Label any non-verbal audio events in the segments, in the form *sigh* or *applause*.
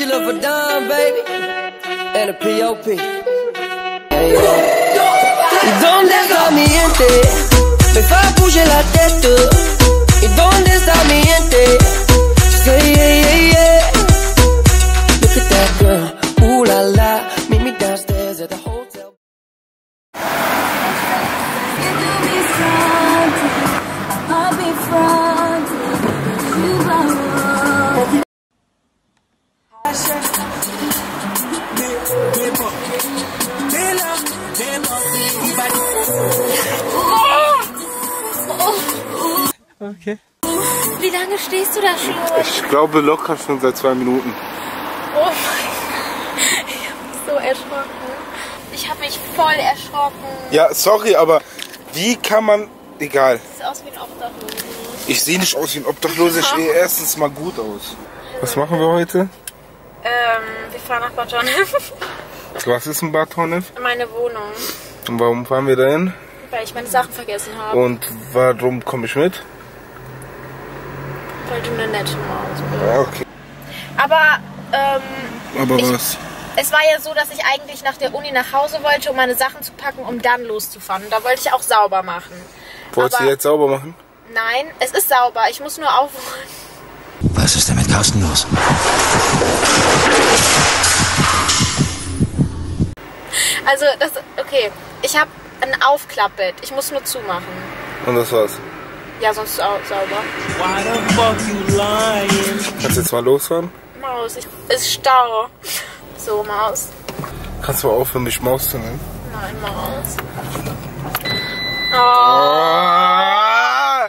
Angela for Don, baby. And a POP. Yeah, yeah. ¿Y dónde está mi gente? Me fa bouger la tête. ¿Y dónde está mi gente? Say yeah. Okay. Wie lange stehst du da schon? Ich glaube locker schon seit zwei Minuten. Oh mein Gott. Ich hab mich so erschrocken. Ich habe mich voll erschrocken. Ja, sorry, aber wie kann man. Egal. Sieht aus wie ein Obdachloser. Ich sehe nicht aus wie ein Obdachloser, ich sehe erstens mal gut aus. Was machen wir heute? Ähm, wir fahren nach Bad Honnef. *laughs* Was ist ein Bad Honnef? Meine Wohnung. Und warum fahren wir dahin? Weil ich meine Sachen vergessen habe. Und warum komme ich mit? Du eine nette Maus. Ja, okay. Aber, ähm, Aber Ich- was? es war ja so, dass ich eigentlich nach der Uni nach Hause wollte, um meine Sachen zu packen, um dann loszufahren. Und da wollte ich auch sauber machen. Wolltest du jetzt sauber machen? Nein, es ist sauber. Ich muss nur aufräumen. Was ist denn mit Carsten los? Also, das, okay. Ich habe ein Aufklappbett. Ich muss nur zumachen. Und das war's. Ja, sonst sau sauber. Kannst du jetzt mal losfahren? Maus, ich, ist Stau. So, Maus. Kannst du mal aufhören, mich Maus zu nennen? Nein, Maus. Oh, Ah!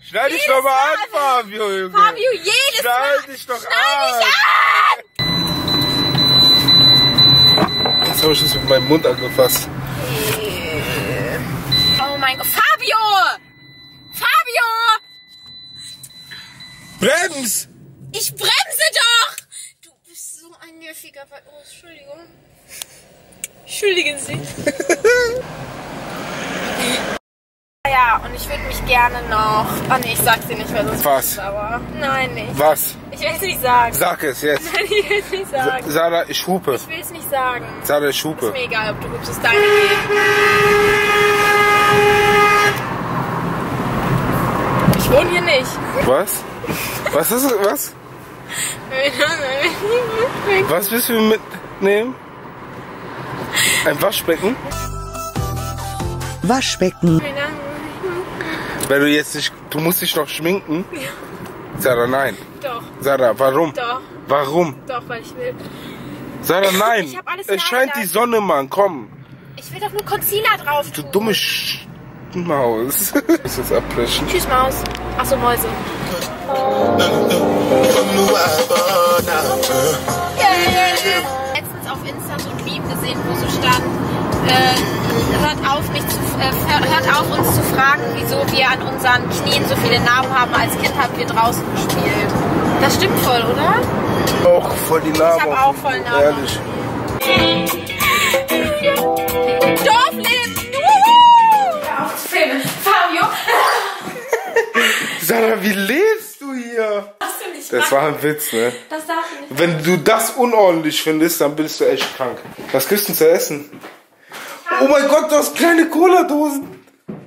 Schneid dich doch mal an. Fabio, Junge. Fabio, jedes Schneid Mal. dich doch Schneid an. dich Jetzt habe ich das mit meinem Mund angefasst. Oh mein Gott. Fabio! Fabio! Brems! Ich bremse doch! Du bist so ein nerviger bei Oh, Entschuldigung. Entschuldigen Sie. *laughs* ja, und ich würde mich gerne noch. Oh nee, ich sag's dir nicht mehr, sonst Was? sauer. Nein, nicht. Was? Ich will es nicht sagen. Sag es jetzt. Nein, ich will es nicht sagen. Sarah, ich hupe. Ich will es nicht sagen. Sarah, ich Ist hupe. mir egal, ob du es ist deine Idee. Ich wohne hier nicht. Was? Was ist es? Was? Was willst du mitnehmen? Ein Waschbecken? Waschbecken, Weil du jetzt nicht. Du musst dich noch schminken? Sarah, nein. Doch, Sarah, warum? doch, Warum? doch, weil ich will. Sarah, nein. Ich hab alles es scheint die. Sonne, Mann. Komm. Ich will doch nur Concealer drauf Du tun. dumme Sch Maus. *laughs* Ich muss jetzt abbrechen. Tschüss, Maus. Achso, Mäuse. Letztens auf Insta so ein Meme gesehen, wo so stand, äh, hört auf, mich zu, äh, hört auf, uns zu fragen, wieso wir an unseren Knien so viele Narben haben. Als Kind haben wir draußen gespielt. Das stimmt voll, oder? Auch voll die Narben. Ich hab auch voll Narben. Ehrlich. Dorfleben! Wuhu! Hör auf zu filmen. Fabio! Wie lebst du hier? Das machen. war ein Witz, ne? Das darf ich nicht. Wenn du das unordentlich findest, dann bist du echt krank. Was gibt's denn zu essen? Oh mein Gott, du hast kleine Cola-Dosen.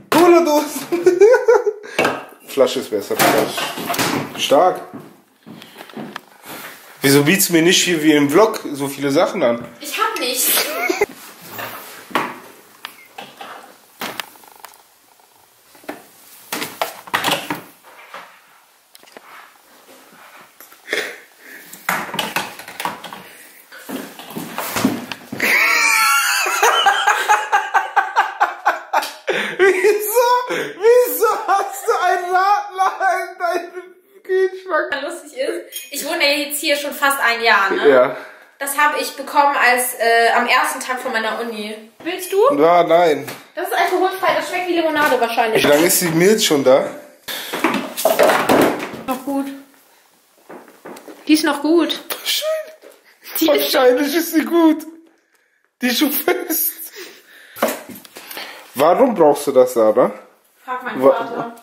Cola-Dosen. *laughs* Flasche ist besser. Stark. Wieso bietst du mir nicht hier wie im Vlog so viele Sachen an? Ich hab nichts. Wieso? Wieso hast du ein Radler in deinem Kühlschrank? lustig ist, ich wohne ja jetzt hier schon fast ein Jahr, ne? Ja. Das habe ich bekommen als äh, am ersten Tag von meiner Uni. Willst du? Ja, nein. Das ist alkoholfrei, das schmeckt wie Limonade wahrscheinlich. Wie lange ist die Milch schon da? noch gut. Die ist noch gut. Wahrscheinlich ist sie gut. Die ist schon fest. Warum brauchst du das, Sarah? Frag meinen Wa- Vater.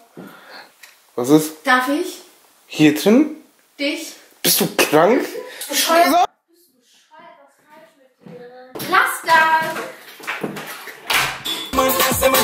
Was ist Darf ich? hier drin? Dich? Bist du krank? bescheuert? Lass das! Se me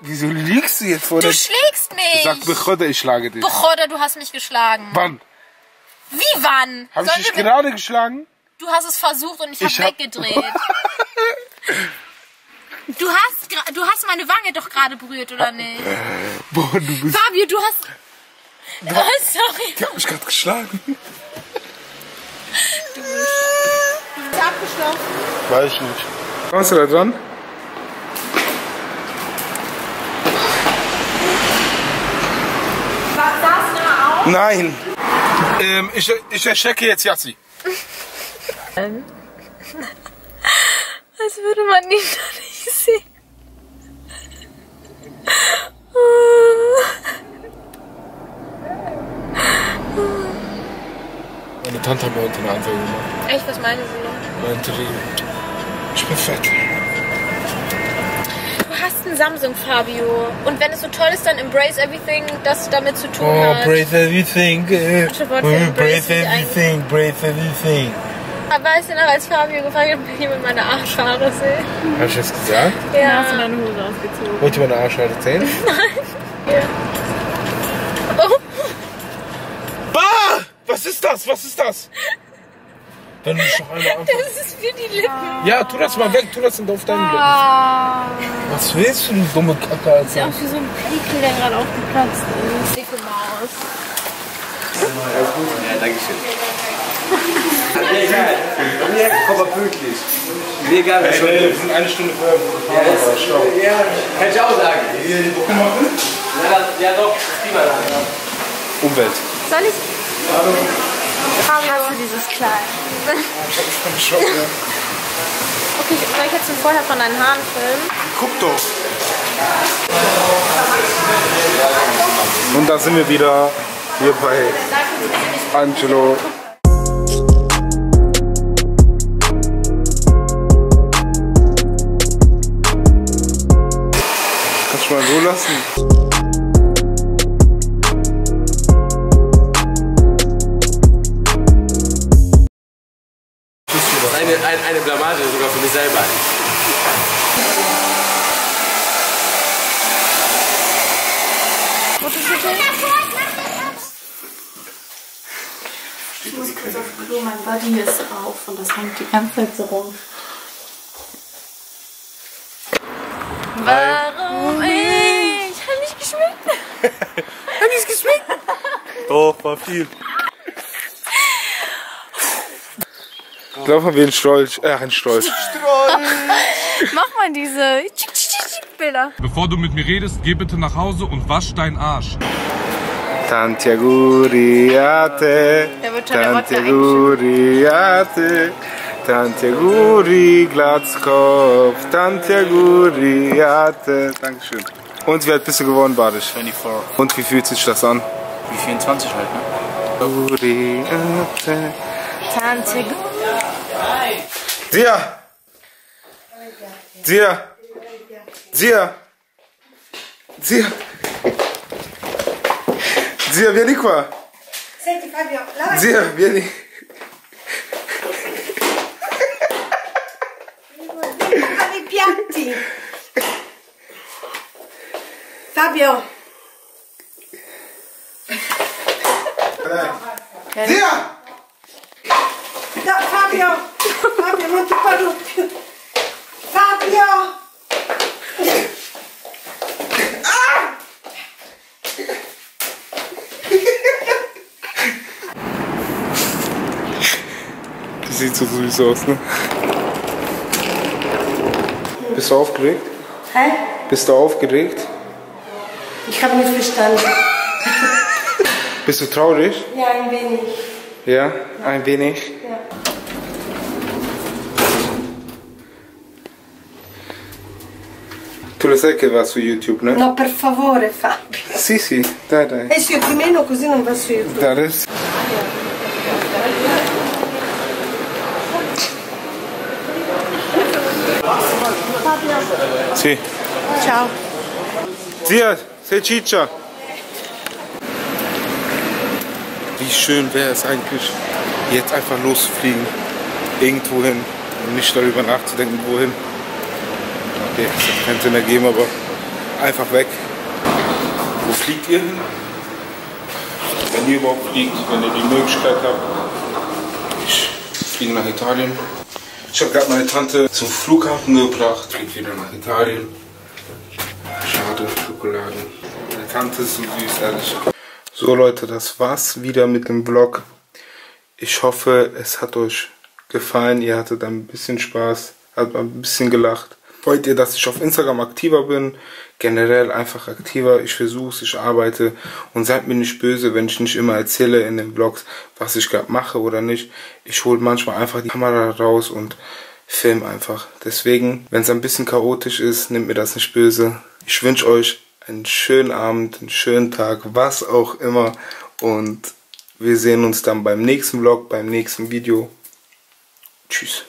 Wieso liegst du jetzt vor Du der... schlägst mich. Sag Bechotte, ich schlage dich. Bochoda, du hast mich geschlagen. Wann? Wie wann? Habe ich dich gerade geschlagen? Du hast es versucht und ich, Ich hab hab- weggedreht. *laughs* Du hast, du hast meine Wange doch gerade berührt, oder nicht? Boah, du bist... Fabio, du hast... Oh, sorry. Die hat mich gerade geschlagen. *laughs* Ist abgeschlossen. Weiß ich nicht. Kommst du da dran? Saß du auch? Nein. Ähm, ich, ich erschrecke jetzt Yassi. Als würde man ihn *laughs* noch nicht sehen. Meine Tante hat mir heute eine Anzeige gemacht. Echt, was meinen Sie? Meinte die, ich bin fett. Du hast einen Samsung, Fabio. Und wenn es so toll ist, dann embrace everything, das damit zu tun Oh, hat. brace everything. Äh, embrace everything, brace everything. Aber weißt du noch, als Fabio gefragt hat, ob jemand meine Arschhaare sehen? Hab ich das gesagt? Ja. Hast du deine Hose ausgezogen? Wollt ihr meine Arschhaare sehen? *laughs* Oh, Bah! Was ist das? Was ist das? Du mich noch einmal anfasst. das ist für die Lippen. Ja, tu das mal weg, tu das auf deinen Lippen. Ah. Was willst du, du dumme Kacke, Alter? Sieht aus wie so ein Pickel, der gerade aufgeplatzt ist. Dicke Maus. Komm mal pünktlich. Mir egal, wer schon Wir sind eine Stunde vorher aber Stau. Ja, kann ich auch sagen. Ja, ja doch, das dann. Umwelt. Soll ich? Hast du dieses Kleid? Schau, ja. Okay, soll ich jetzt schon vorher von deinen Haaren filmen? Guck doch. Und da sind wir wieder hier bei Angelo. Kannst du mal so lassen? Eine, eine, eine Blamage sogar für mich selber. Ich muss kurz auf Klo, mein Body ist auf und das hängt die ganze Zeit so rum. Warum ich? Hab mich geschminkt. Doch, war viel. Lauf mal wie ein Stolz. Äh, ein Stolz. *laughs* Mach mal diese Bilder. Bevor du mit mir redest, geh bitte nach Hause und wasch deinen Arsch. Tantia Guriate. Der wird schon der Wodka Tantia Guriate. Tantia Guri Glatzkopf. Tantia Guriate. Dankeschön. Und wie alt bist du geworden, Badisch? 24. Und wie fühlt sich das an? Wie 24 halt, ne? Guriate. Zia! Zia! Zia! Zia! Zia, vieni qua! Senti Fabio, lava Zia, vieni! i piatti. Fabio, Zia! Fabio, Fabio, non ti parlo più. Fabio! Das sieht so süß aus, ne? Bist du aufgeregt? Hä? Bist du aufgeregt? Ich habe nicht verstanden. Bist du traurig? Ja, ein wenig. Ja, ein wenig. Tu lo sai che va su YouTube, no? No, per favore Fabio. Sì, sì, dai, dai. E se io di meno così non va su YouTube. Da adesso. Sì. Ciao. Zia, sei Ciccia. Wie schön wäre es eigentlich, jetzt einfach loszufliegen. Irgendwo hin und nicht darüber nachzudenken, wohin. Okay, das hat keinen Sinn ergeben, aber einfach weg. Wo fliegt ihr hin? Wenn ihr überhaupt fliegt, wenn ihr die Möglichkeit habt. Ich fliege nach Italien. Ich habe gerade meine Tante zum Flughafen gebracht, fliegt wieder nach Italien. Schade, Schokolade. Meine Tante ist so süß, ehrlich. So Leute, das war's wieder mit dem Vlog. Ich hoffe, es hat euch gefallen. Ihr hattet ein bisschen Spaß, habt ein bisschen gelacht. Wollt ihr, dass ich auf Instagram aktiver bin? Generell einfach aktiver. Ich versuche ich arbeite. Und seid mir nicht böse, wenn ich nicht immer erzähle in den Vlogs, was ich gerade mache oder nicht. Ich hole manchmal einfach die Kamera raus und film einfach. Deswegen, wenn es ein bisschen chaotisch ist, nehmt mir das nicht böse. Ich wünsche euch einen schönen Abend, einen schönen Tag, was auch immer. Und wir sehen uns dann beim nächsten Vlog, beim nächsten Video. Tschüss.